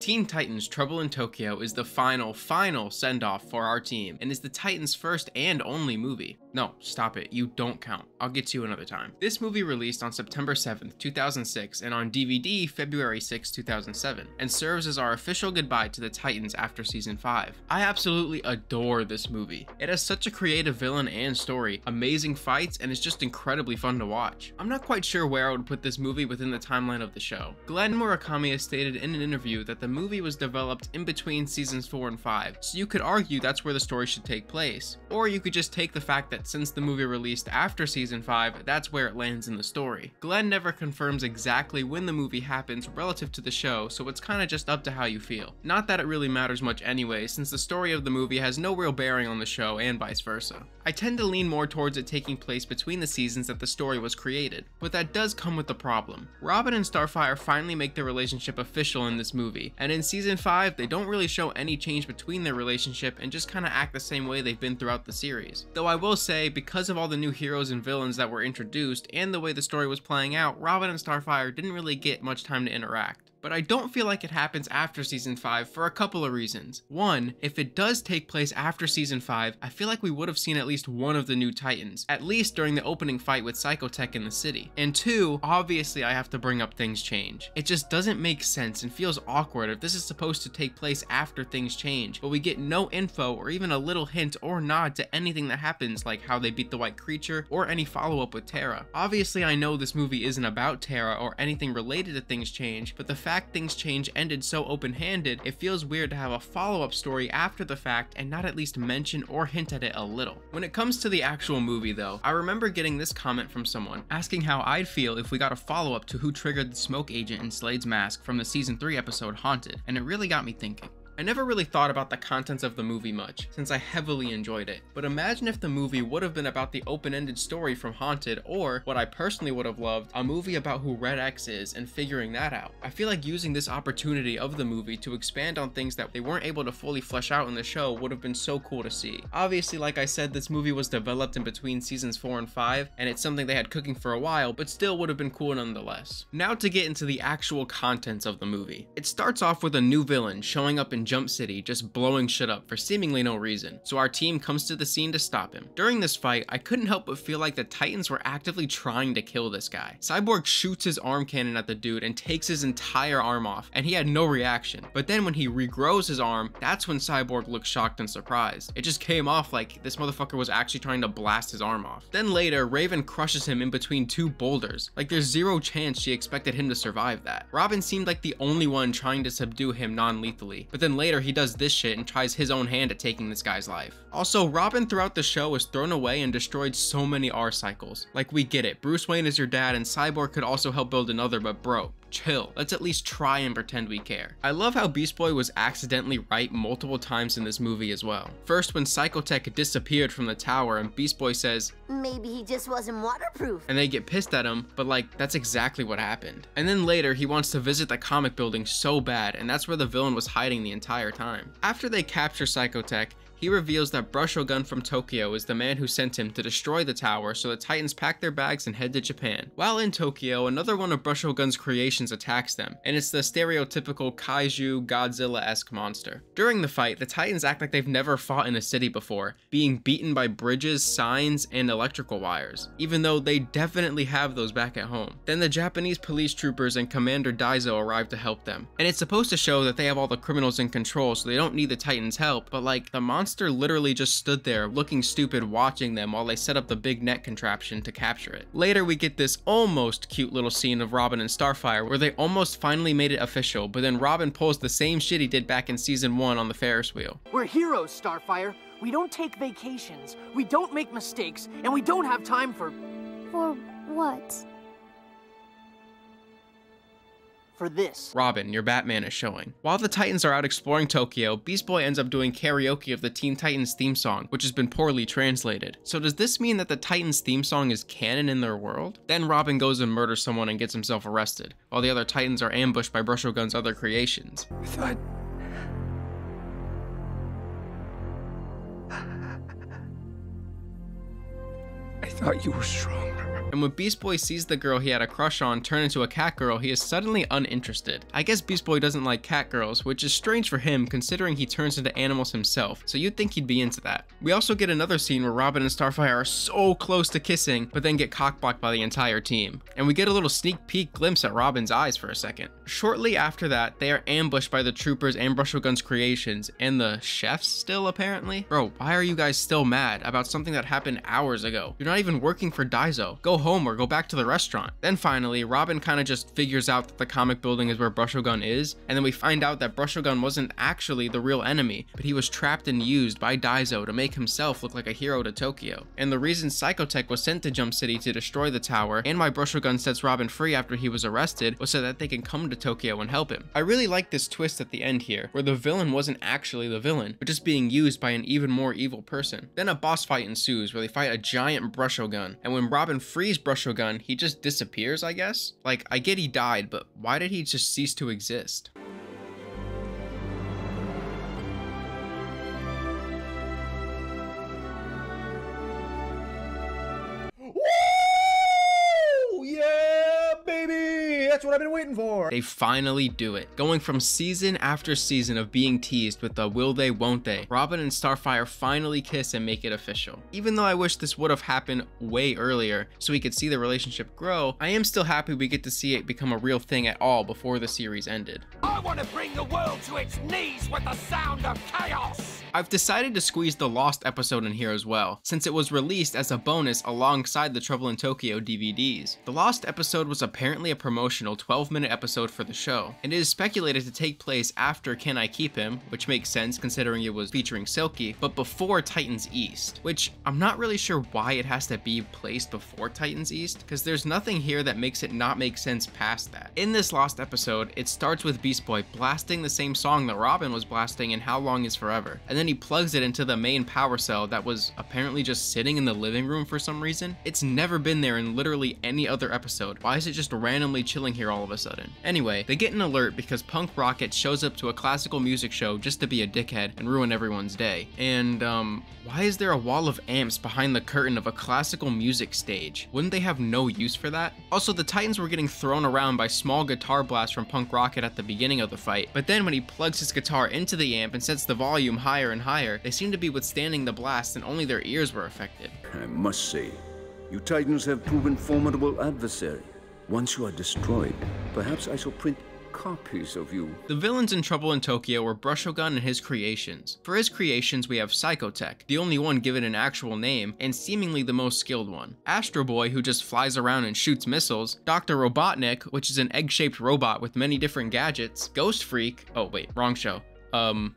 Teen Titans Trouble in Tokyo is the final, final send off for our team and is the Titans' first and only movie. No, stop it, you don't count. I'll get to you another time. This movie released on September 7th, 2006, and on DVD February 6, 2007, and serves as our official goodbye to the Titans after season 5. I absolutely adore this movie. It has such a creative villain and story, amazing fights, and is just incredibly fun to watch. I'm not quite sure where I would put this movie within the timeline of the show. Glenn Murakami has stated in an interview that the the movie was developed in between seasons 4 and 5, so you could argue that's where the story should take place. Or you could just take the fact that since the movie released after season 5, that's where it lands in the story. Glenn never confirms exactly when the movie happens relative to the show, so it's kinda just up to how you feel. Not that it really matters much anyway, since the story of the movie has no real bearing on the show and vice versa. I tend to lean more towards it taking place between the seasons that the story was created, but that does come with a problem. Robin and Starfire finally make their relationship official in this movie, and in season 5, they don't really show any change between their relationship and just kinda act the same way they've been throughout the series. Though I will say, because of all the new heroes and villains that were introduced and the way the story was playing out, Robin and Starfire didn't really get much time to interact but I don't feel like it happens after season 5 for a couple of reasons. One, if it does take place after season 5, I feel like we would have seen at least one of the new titans, at least during the opening fight with Psychotech in the city. And two, obviously I have to bring up things change. It just doesn't make sense and feels awkward if this is supposed to take place after things change, but we get no info or even a little hint or nod to anything that happens like how they beat the white creature or any follow-up with Terra. Obviously I know this movie isn't about Terra or anything related to things change, but the fact things change ended so open-handed, it feels weird to have a follow-up story after the fact and not at least mention or hint at it a little. When it comes to the actual movie though, I remember getting this comment from someone, asking how I'd feel if we got a follow-up to who triggered the smoke agent in Slade's mask from the season 3 episode Haunted, and it really got me thinking. I never really thought about the contents of the movie much, since I heavily enjoyed it, but imagine if the movie would have been about the open-ended story from Haunted, or, what I personally would have loved, a movie about who Red X is and figuring that out. I feel like using this opportunity of the movie to expand on things that they weren't able to fully flesh out in the show would have been so cool to see. Obviously, like I said, this movie was developed in between seasons 4 and 5, and it's something they had cooking for a while, but still would have been cool nonetheless. Now to get into the actual contents of the movie. It starts off with a new villain showing up in Jump City just blowing shit up for seemingly no reason, so our team comes to the scene to stop him. During this fight, I couldn't help but feel like the Titans were actively trying to kill this guy. Cyborg shoots his arm cannon at the dude and takes his entire arm off, and he had no reaction. But then when he regrows his arm, that's when Cyborg looks shocked and surprised. It just came off like this motherfucker was actually trying to blast his arm off. Then later, Raven crushes him in between two boulders. Like there's zero chance she expected him to survive that. Robin seemed like the only one trying to subdue him non-lethally, but then later he does this shit and tries his own hand at taking this guy's life. Also, Robin throughout the show was thrown away and destroyed so many R cycles. Like we get it, Bruce Wayne is your dad and Cyborg could also help build another, but bro, chill. Let's at least try and pretend we care. I love how Beast Boy was accidentally right multiple times in this movie as well. First when Psychotech disappeared from the tower and Beast Boy says, Maybe he just wasn't waterproof. And they get pissed at him, but like, that's exactly what happened. And then later, he wants to visit the comic building so bad, and that's where the villain was hiding the entire time. After they capture Psychotech, he reveals that Brushogun from Tokyo is the man who sent him to destroy the tower so the Titans pack their bags and head to Japan. While in Tokyo, another one of Brushogun's creations attacks them, and it's the stereotypical kaiju Godzilla-esque monster. During the fight, the Titans act like they've never fought in a city before, being beaten by bridges, signs, and electrical wires, even though they definitely have those back at home. Then the Japanese police troopers and Commander Daizo arrive to help them, and it's supposed to show that they have all the criminals in control so they don't need the Titans' help, but like, the monster monster literally just stood there looking stupid watching them while they set up the big net contraption to capture it. Later we get this almost cute little scene of Robin and Starfire where they almost finally made it official, but then Robin pulls the same shit he did back in season 1 on the Ferris wheel. We're heroes, Starfire. We don't take vacations, we don't make mistakes, and we don't have time for... For what? For this. Robin, your Batman is showing. While the Titans are out exploring Tokyo, Beast Boy ends up doing karaoke of the Teen Titans theme song, which has been poorly translated. So does this mean that the Titans theme song is canon in their world? Then Robin goes and murders someone and gets himself arrested, while the other Titans are ambushed by Brushogun's other creations. I thought... I thought you were stronger. And when Beast Boy sees the girl he had a crush on turn into a cat girl, he is suddenly uninterested. I guess Beast Boy doesn't like cat girls, which is strange for him considering he turns into animals himself, so you'd think he'd be into that. We also get another scene where Robin and Starfire are so close to kissing, but then get cockblocked by the entire team. And we get a little sneak peek glimpse at Robin's eyes for a second. Shortly after that, they are ambushed by the troopers and Brushogun's creations, and the chefs still apparently? Bro, why are you guys still mad about something that happened hours ago? You're not even working for Daizo. Go home or go back to the restaurant. Then finally, Robin kind of just figures out that the comic building is where Brushogun is, and then we find out that Brushogun wasn't actually the real enemy, but he was trapped and used by Daizo to make himself look like a hero to Tokyo. And the reason Psychotech was sent to Jump City to destroy the tower, and why Brushogun sets Robin free after he was arrested, was so that they can come to Tokyo and help him. I really like this twist at the end here, where the villain wasn't actually the villain, but just being used by an even more evil person. Then a boss fight ensues where they fight a giant Brushogun, and when Robin frees Brushogun, he just disappears, I guess? Like, I get he died, but why did he just cease to exist? That's what I've been waiting for. They finally do it. Going from season after season of being teased with the will they, won't they, Robin and Starfire finally kiss and make it official. Even though I wish this would have happened way earlier so we could see the relationship grow, I am still happy we get to see it become a real thing at all before the series ended. I want to bring the world to its knees with the sound of chaos! I've decided to squeeze the Lost episode in here as well, since it was released as a bonus alongside the Trouble in Tokyo DVDs. The Lost episode was apparently a promotional 12 minute episode for the show, and it is speculated to take place after Can I Keep Him, which makes sense considering it was featuring Silky, but before Titans East, which I'm not really sure why it has to be placed before Titans East, because there's nothing here that makes it not make sense past that. In this Lost episode, it starts with Beast Boy blasting the same song that Robin was blasting in How Long Is Forever, and then he plugs it into the main power cell that was apparently just sitting in the living room for some reason. It's never been there in literally any other episode. Why is it just randomly chilling here all of a sudden? Anyway, they get an alert because Punk Rocket shows up to a classical music show just to be a dickhead and ruin everyone's day. And, um, why is there a wall of amps behind the curtain of a classical music stage? Wouldn't they have no use for that? Also, the Titans were getting thrown around by small guitar blasts from Punk Rocket at the beginning of the fight, but then when he plugs his guitar into the amp and sets the volume higher and higher, they seemed to be withstanding the blast and only their ears were affected. I must say, you Titans have proven formidable adversary. Once you are destroyed, perhaps I shall print copies of you. The villains in Trouble in Tokyo were Brushogun and his creations. For his creations, we have Psychotech, the only one given an actual name, and seemingly the most skilled one. Astro Boy, who just flies around and shoots missiles, Dr. Robotnik, which is an egg-shaped robot with many different gadgets, Ghost Freak, oh wait, wrong show, um,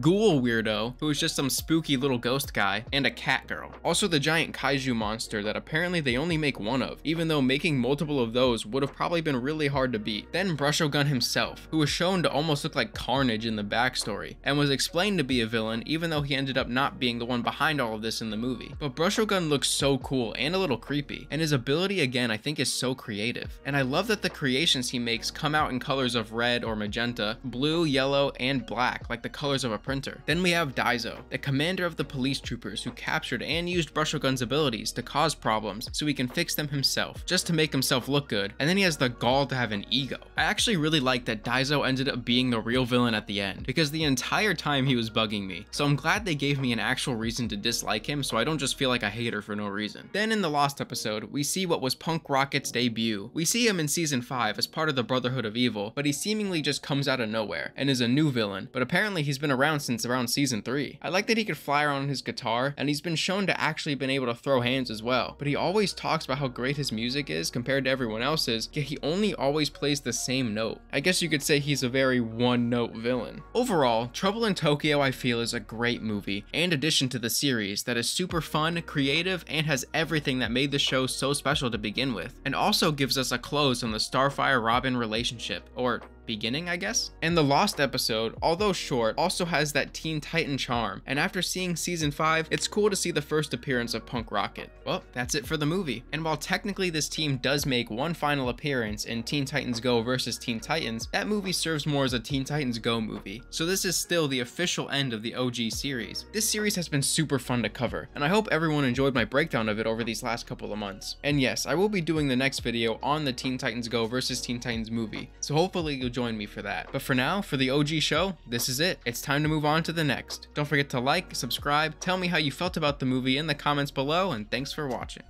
Ghoul Weirdo, who is just some spooky little ghost guy, and a cat girl. Also the giant kaiju monster that apparently they only make one of, even though making multiple of those would have probably been really hard to beat. Then Brushogun himself, who was shown to almost look like Carnage in the backstory, and was explained to be a villain even though he ended up not being the one behind all of this in the movie. But Brushogun looks so cool and a little creepy, and his ability again I think is so creative. And I love that the creations he makes come out in colors of red or magenta, blue, yellow, and black, like the colors of a printer. Then we have Daizo, the commander of the police troopers who captured and used Brushogun's abilities to cause problems so he can fix them himself, just to make himself look good, and then he has the gall to have an ego. I actually really like that Daizo ended up being the real villain at the end, because the entire time he was bugging me, so I'm glad they gave me an actual reason to dislike him so I don't just feel like a hater for no reason. Then in the last episode, we see what was Punk Rocket's debut. We see him in season 5 as part of the Brotherhood of Evil, but he seemingly just comes out of nowhere, and is a new villain, but apparently he's been around since around season 3. I like that he could fly around on his guitar, and he's been shown to actually been able to throw hands as well, but he always talks about how great his music is compared to everyone else's, yet he only always plays the same note. I guess you could say he's a very one-note villain. Overall, Trouble in Tokyo I feel is a great movie, and addition to the series that is super fun, creative, and has everything that made the show so special to begin with, and also gives us a close on the Starfire-Robin relationship, or beginning, I guess. And the Lost episode, although short, also has that Teen Titan charm. And after seeing season 5, it's cool to see the first appearance of Punk Rocket. Well, that's it for the movie. And while technically this team does make one final appearance in Teen Titans Go versus Teen Titans, that movie serves more as a Teen Titans Go movie. So this is still the official end of the OG series. This series has been super fun to cover, and I hope everyone enjoyed my breakdown of it over these last couple of months. And yes, I will be doing the next video on the Teen Titans Go versus Teen Titans movie, so hopefully you'll join me for that. But for now, for the OG show, this is it. It's time to move on to the next. Don't forget to like, subscribe, tell me how you felt about the movie in the comments below, and thanks for watching.